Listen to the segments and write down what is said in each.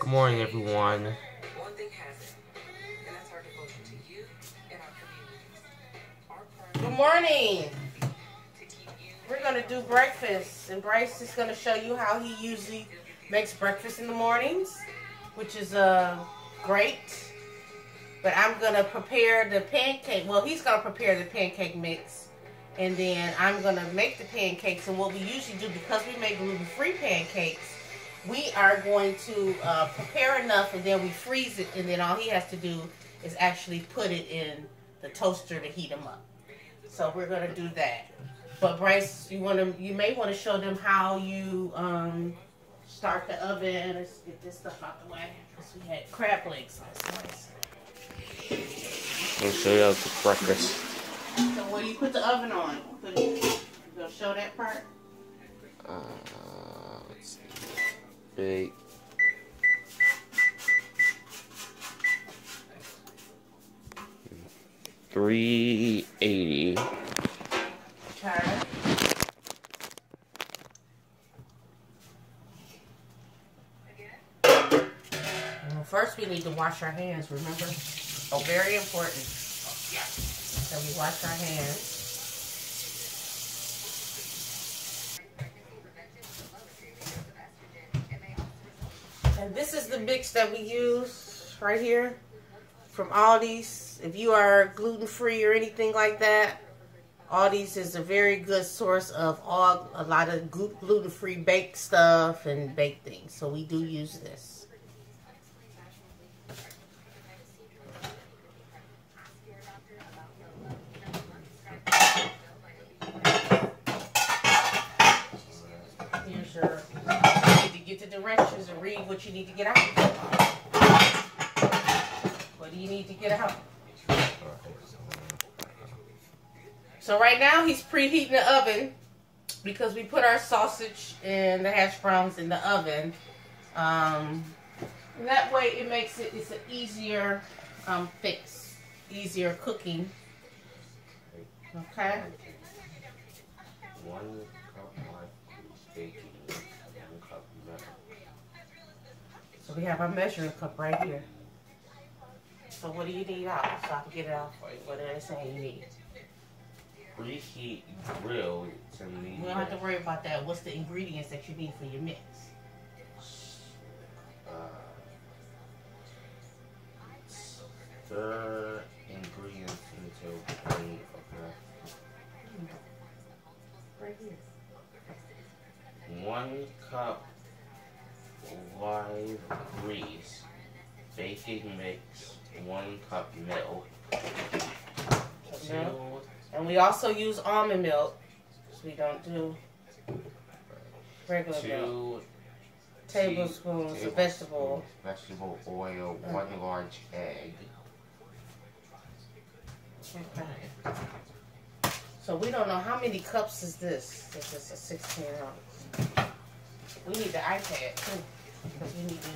Good morning, everyone. One thing has it, and that's our devotion to you and our communities. Our Good morning. to We're gonna do breakfast, and Bryce is gonna show you how he usually makes breakfast in the mornings, which is uh great. But I'm gonna prepare the pancake. Well, he's gonna prepare the pancake mix, and then I'm gonna make the pancakes. And what we usually do, because we make gluten-free pancakes, we are going to uh, prepare enough, and then we freeze it, and then all he has to do is actually put it in the toaster to heat them up. So we're gonna do that. But Bryce, you want to, you may want to show them how you um, start the oven. Let's get this stuff out the way. we had crab legs last night. I'll show you how to breakfast. So what do you put the oven on? Put it, you gonna show that part? Uh, let's see. Bake. Three eighty. Try. Well, first we need to wash our hands. Remember? Oh, very important. So we wash our hands. And this is the mix that we use right here from Aldi's. If you are gluten free or anything like that, Aldi's is a very good source of all a lot of gluten free baked stuff and baked things. So we do use this. Here's your. You need to get the directions and read what you need to get out. What do you need to get out? So right now he's preheating the oven because we put our sausage and the hash browns in the oven. Um, that way it makes it it's an easier um, fix, easier cooking. Okay. One cup of baking. One cup milk. So we have our measuring cup right here. So what do you need out? So I can get it out for you. What are they saying you need? Preheat grill to medium. We don't have to worry about that. What's the ingredients that you need for your mix? Uh, stir ingredients until plain okay. Right here. One cup live grease, baking mix, one cup milk, two, And we also use almond milk. So we don't do regular milk. two Tablespoons of vegetable. vegetable oil, one mm. large egg. Okay. So we don't know how many cups is this. This is a 16 ounce. We need the iPad too, because we need to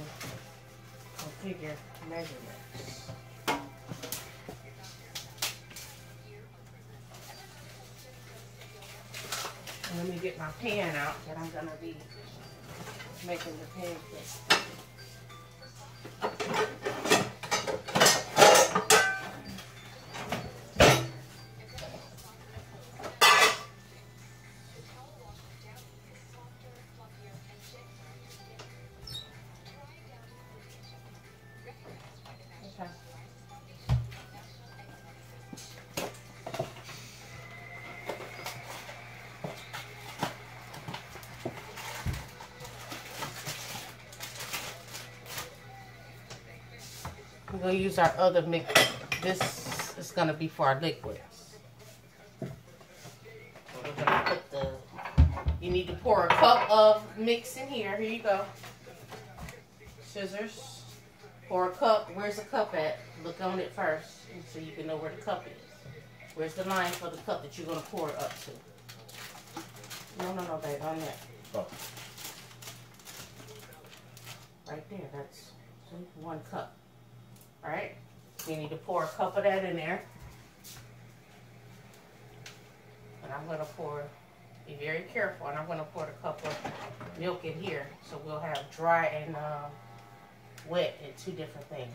configure measurements. And Let me get my pan out that I'm gonna be making the pancakes. We're gonna use our other mix. This is gonna be for our liquids. So we're gonna put the. You need to pour a cup of mix in here. Here you go. Scissors. Pour a cup. Where's the cup at? Look on it first, so you can know where the cup is. Where's the line for the cup that you're gonna pour it up to? No, no, no, babe, on that. Oh. Right there. That's one cup. All right. You need to pour a cup of that in there. And I'm gonna pour Be very careful. And I'm going to pour a cup of milk in here. So we'll have dry and uh, wet in two different things.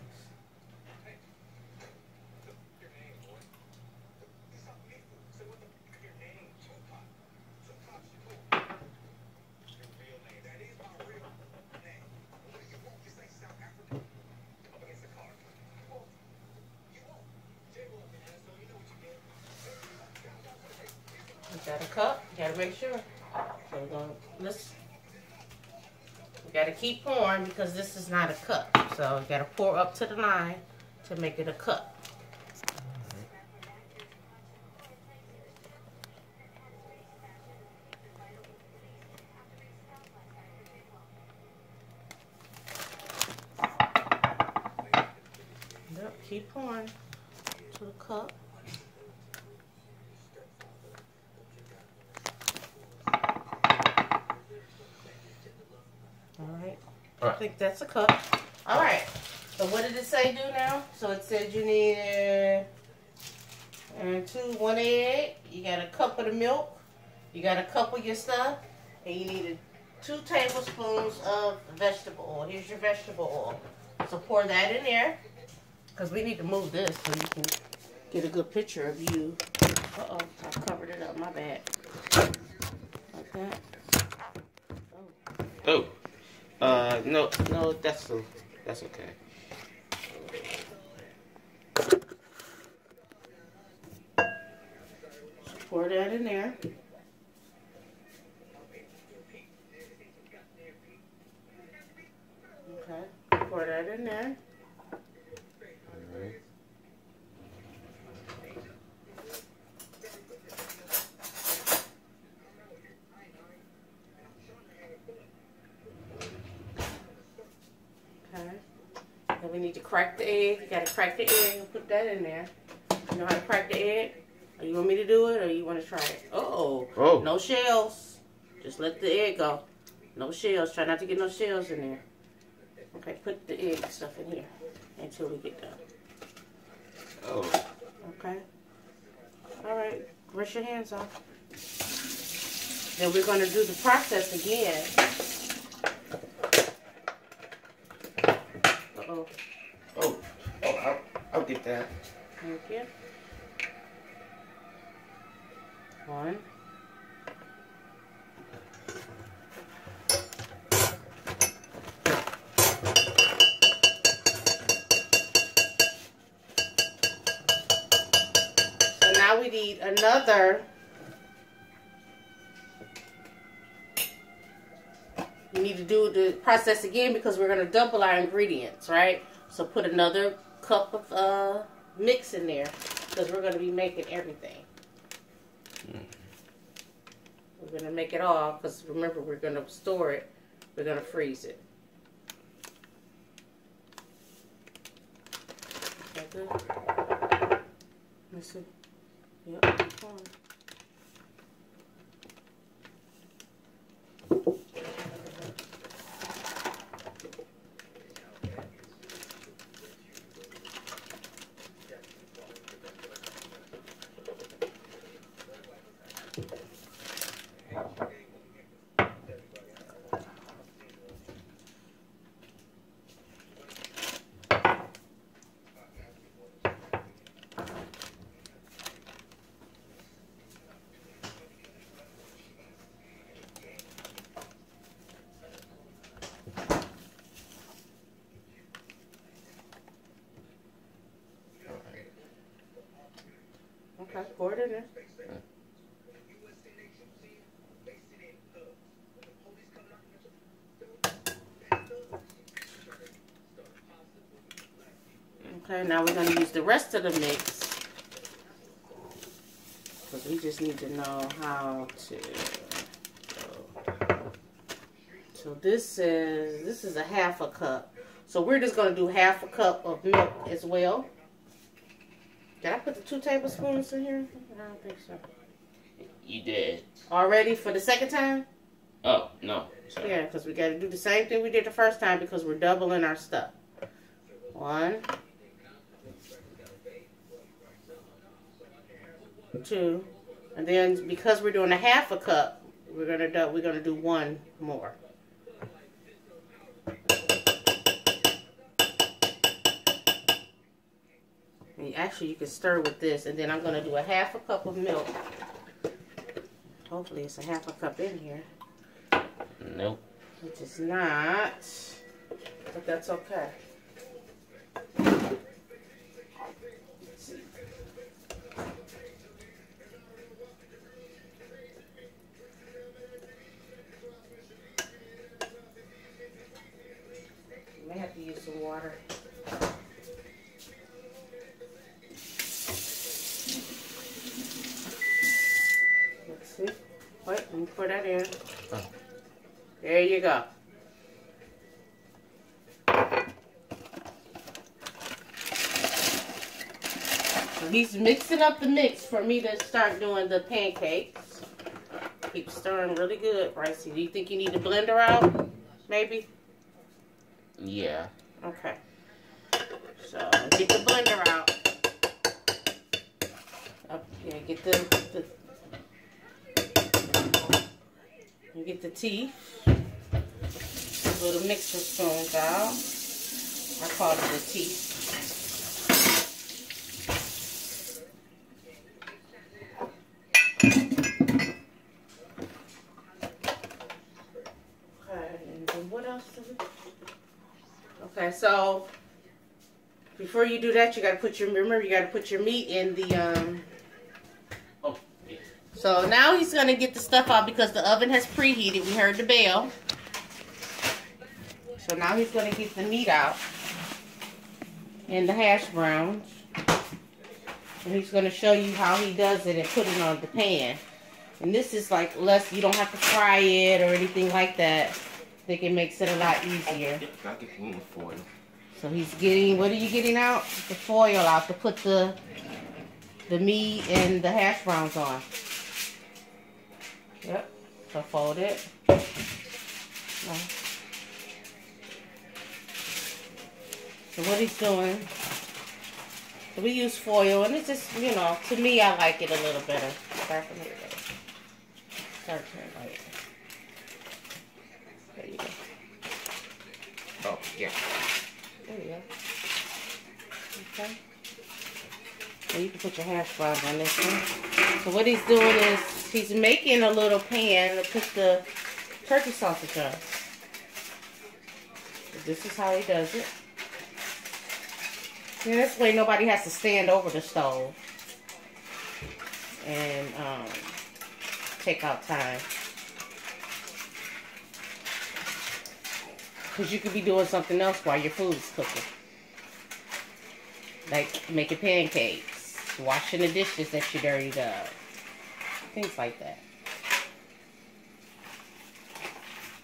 got a cup. You gotta make sure. So we're gonna let's. We gotta keep pouring because this is not a cup. So you gotta pour up to the line to make it a cup. Yep, keep pouring to the cup. All right. I Alright. Think that's a cup. All right. So what did it say do now? So it said you need uh, two, one egg. You got a cup of the milk. You got a cup of your stuff, and you needed two tablespoons of vegetable oil. Here's your vegetable oil. So pour that in there, cause we need to move this so you can get a good picture of you. Uh oh, I covered it up. My bad. Like that. Uh, no, no, that's that's okay. Pour that in there. Okay, pour that in there. Alright. Okay. Then we need to crack the egg. You gotta crack the egg and put that in there. You know how to crack the egg? Or you want me to do it or you want to try it? Oh, Oh. no shells. Just let the egg go. No shells. Try not to get no shells in there. Okay, put the egg stuff in here until we get done. Oh. Okay. All right. Rinse your hands off. Then we're gonna do the process again. Uh oh. Oh. Oh, I'll, I'll get that. Thank you. One. So now we need another. We need to do the process again because we're going to double our ingredients, right? So put another cup of uh, mix in there because we're going to be making everything. We're going to make it all because remember, we're going to store it, we're going to freeze it. Is that good? Let me see. Yep, Pour it. Okay, now we're going to use the rest of the mix. Because we just need to know how to. So, so this is this is a half a cup. So we're just going to do half a cup of milk as well. Did I put the two tablespoons in here? I don't think so. You did. Already for the second time? Oh, no. Sorry. Yeah, because we got to do the same thing we did the first time because we're doubling our stuff. One, two, and then because we're doing a half a cup, we're gonna do we're gonna do one more. And actually, you can stir with this, and then I'm gonna do a half a cup of milk. Hopefully, it's a half a cup in here. Nope. Which is not, but that's okay. may have to use some water. Let's see. Let that in. Oh. There you go. He's mixing up the mix for me to start doing the pancakes. Keep stirring really good, Brycey. Do you think you need the blender out? Maybe? Yeah. Okay. So get the blender out. Up, yeah, get the, the you get the teeth. Little mixer spoons out. I call it the teeth. Okay, what else Okay, so before you do that, you gotta put your remember you gotta put your meat in the um. So now he's gonna get the stuff out because the oven has preheated. We heard the bell. So now he's gonna get the meat out and the hash browns, and he's gonna show you how he does it and put it on the pan. And this is like less. You don't have to fry it or anything like that. I think it makes it a lot easier. Gotta get him a foil. So he's getting, what are you getting out? The foil out to put the the meat and the hash browns on. Yep. So fold it. No. So what he's doing, so we use foil and it's just, you know, to me I like it a little better. Start from here. Start from here. There you go. Oh, yeah. There you go. Okay. You can put your hash browns on this one. So what he's doing is he's making a little pan to put the turkey sausage on. This is how he does it. Yeah, this way nobody has to stand over the stove and um, take out time. Because you could be doing something else while your food's cooking. Like making pancakes, washing the dishes that you dirtied up. Things like that.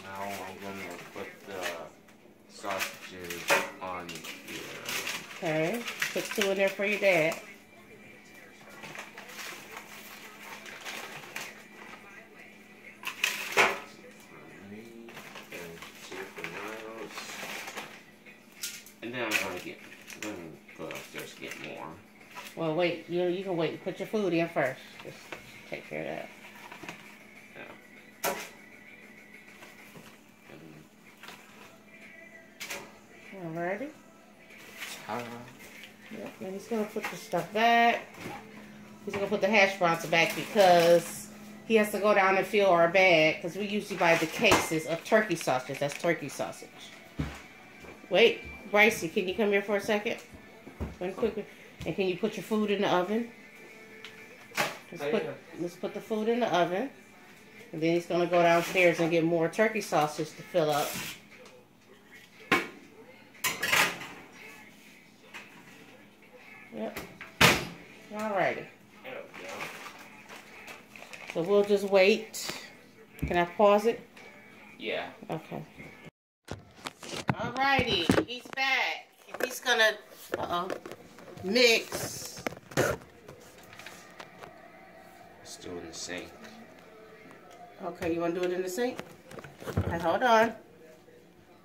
Now I'm gonna put the sausages on here. Okay. Put two in there for your dad. And two for Miles. And then I'm gonna get, I'm gonna go upstairs to get more. Well, wait. You you can wait. Put your food in first. Just take care of that. And Alrighty. tara. Yep. And he's gonna put the stuff back. He's gonna put the hash browns back because he has to go down and fill our bag because we usually buy the cases of turkey sausage. That's turkey sausage. Wait, Brycey, can you come here for a second? One quick. And can you put your food in the oven? Let's put let's put the food in the oven. And then he's gonna go downstairs and get more turkey sausage to fill up. Yep. Alrighty. So we'll just wait. Can I pause it? Yeah. Okay. Alrighty, he's back. He's gonna uh mix. Let's do it in the sink. Okay, you want to do it in the sink? Okay, hold on.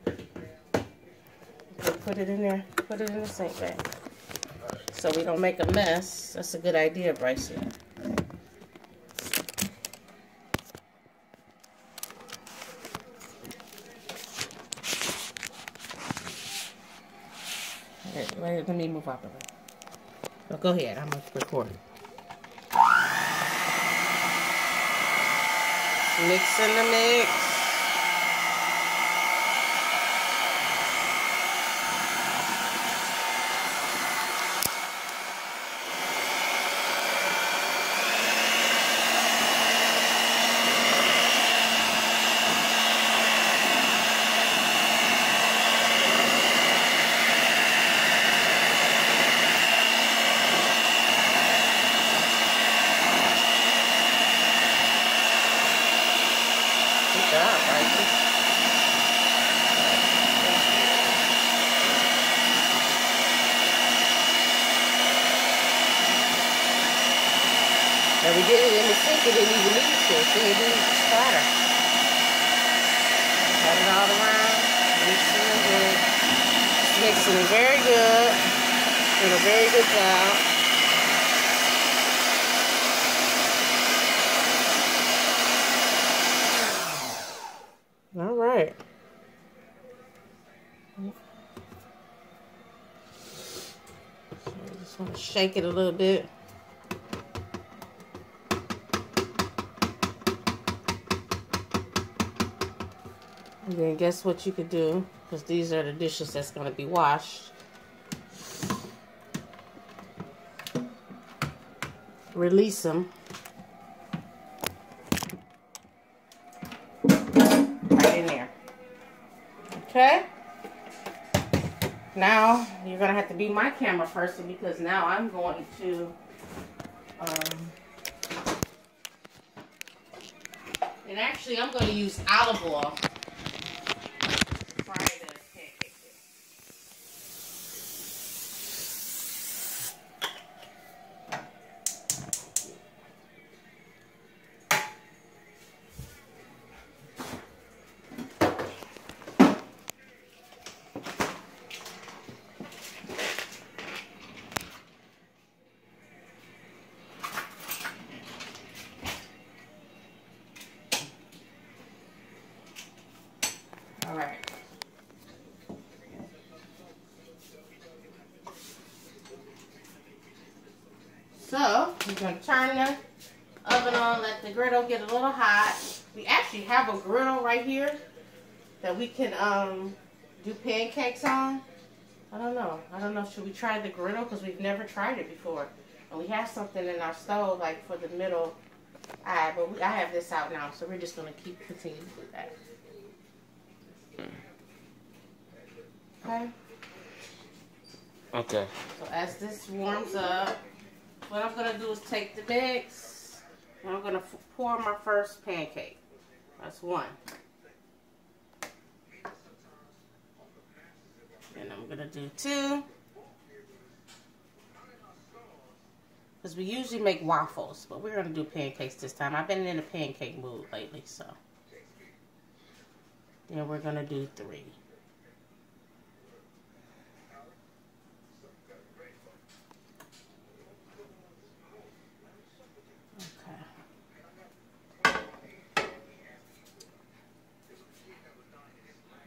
Okay, put it in there. Put it in the sink bag. So we don't make a mess. That's a good idea, Bryson. Let, let, let me move out the way. Go ahead. I'm recording. Mix in the mix. And we did it in the sink, it didn't even need to, so it didn't spatter. Pat it all around, mixing it good. Mixing very good. Doing a very good job. All right. So I just want to shake it a little bit. And then guess what you could do? Because these are the dishes that's going to be washed. Release them. Right in there. Okay? Now, you're going to have to be my camera person because now I'm going to... Um, and actually, I'm going to use olive oil. All right. So, we're going to turn the oven on, let the griddle get a little hot. We actually have a griddle right here that we can um, do pancakes on. I don't know. I don't know. Should we try the griddle? Because we've never tried it before. And we have something in our stove, like for the middle eye. But we, I have this out now, so we're just going to keep continuing do that. Okay. Okay. So as this warms up, what I'm gonna do is take the mix and I'm gonna pour my first pancake. That's one. And I'm gonna do two. Because we usually make waffles, but we're gonna do pancakes this time. I've been in a pancake mood lately, so. Then we're gonna do three.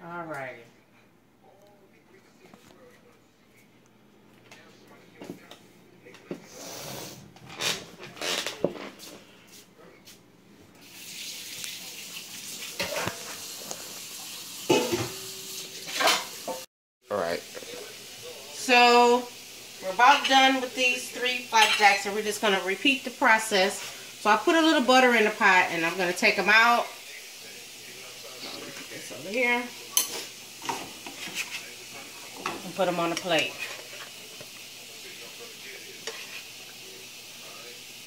Alrighty. Alright. So, we're about done with these three flapjacks and we're just going to repeat the process. So I put a little butter in the pot and I'm going to take them out. Put this over here. And put them on the plate.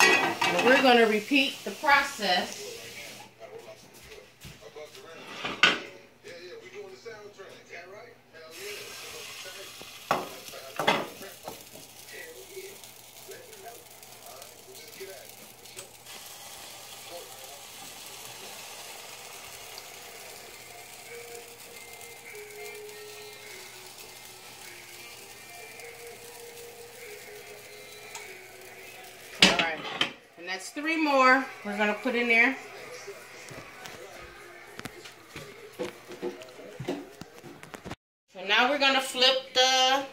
And we're going to repeat the process. Three more we're going to put in there. So now we're going to flip the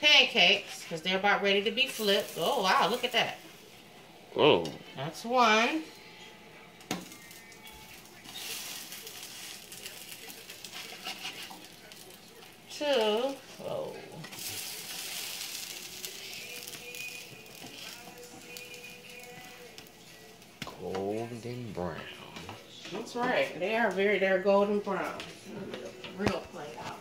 pancakes because they're about ready to be flipped. Oh, wow, look at that. Whoa. That's one. Two. Golden brown. That's right. They are very, they're golden brown. Real plate out.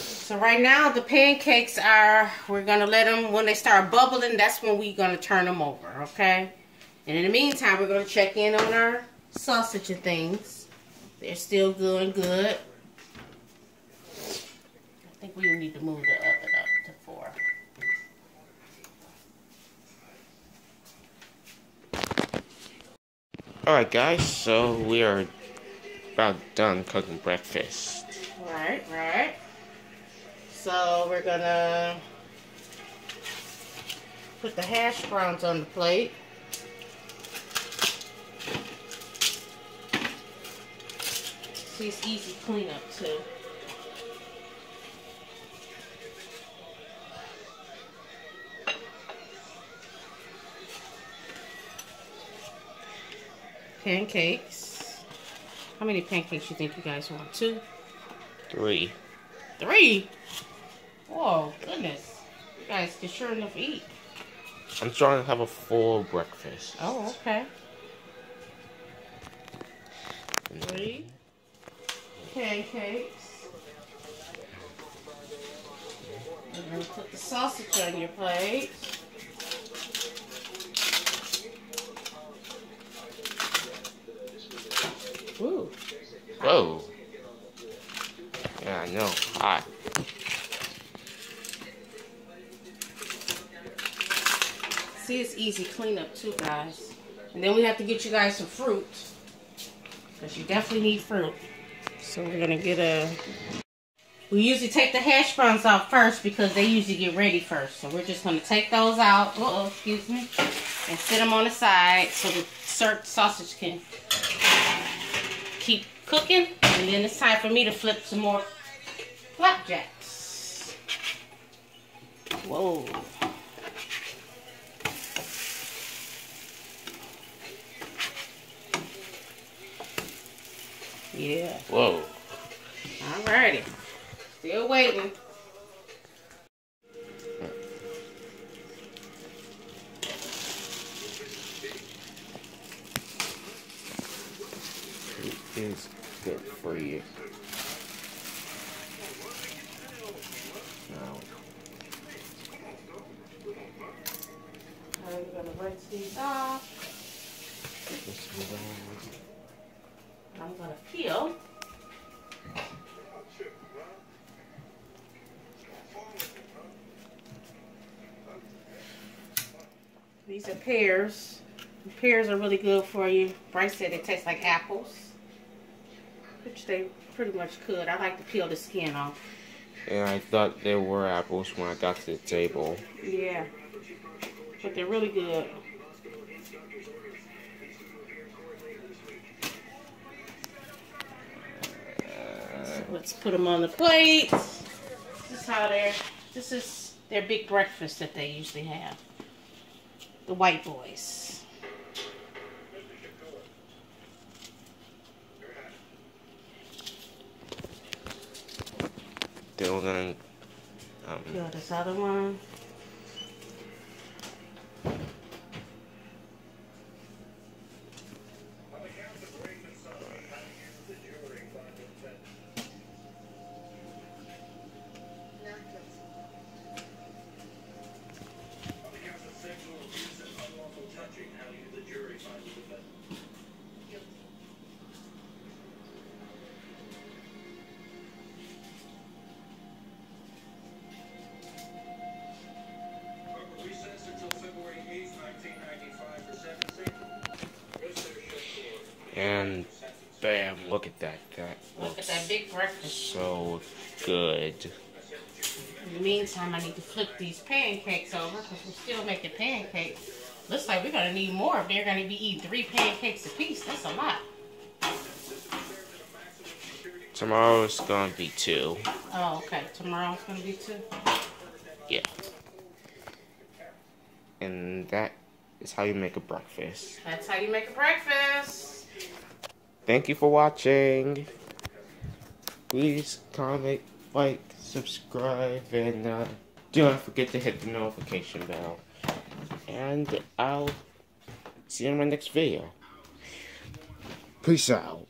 So right now the pancakes are, we're going to let them, when they start bubbling, that's when we're going to turn them over, okay? And in the meantime, we're going to check in on our sausage and things. They're still doing good. Think we need to move the oven up to four. Alright guys, so we are about done cooking breakfast. Right, right. So we're gonna put the hash browns on the plate. See, it's easy cleanup too. Pancakes. How many pancakes you think you guys want? Two? Three. Three? Whoa, goodness. You guys can sure enough eat. I'm trying to have a full breakfast. Oh, okay. Three pancakes. And then put the sausage on your plate. Whoa. Yeah, I know. Hot. See, it's easy cleanup too, guys. And then we have to get you guys some fruit. Because you definitely need fruit. So we're going to get a... We usually take the hash browns out first because they usually get ready first. So we're just going to take those out. Uh oh excuse me. And sit them on the side so the sausage can keep cooking. And then it's time for me to flip some more flapjacks. Whoa. Yeah. Whoa. Alrighty. Still waiting. Is good for you. Now, I'm gonna rinse these off. I'm gonna peel. These are pears. Pears are really good for you. Bryce said it tastes like apples. Which they pretty much could. I like to peel the skin off. And I thought there were apples when I got to the table. Yeah. But they're really good. So let's put them on the plate. This is how they're, this is their big breakfast that they usually have. The white boys. We're gonna um, this other one. And bam, look at that. That Look at that big breakfast. so good. In the meantime, I need to flip these pancakes over because we're still making pancakes. Looks like we're gonna need more they're gonna be eating three pancakes a piece. That's a lot. Tomorrow's gonna be two. Oh, okay. Tomorrow's gonna be two. Yeah. And that is how you make a breakfast. That's how you make a breakfast. Thank you for watching. Please comment, like, subscribe, and uh, do not forget to hit the notification bell. And I'll see you in my next video. Peace out.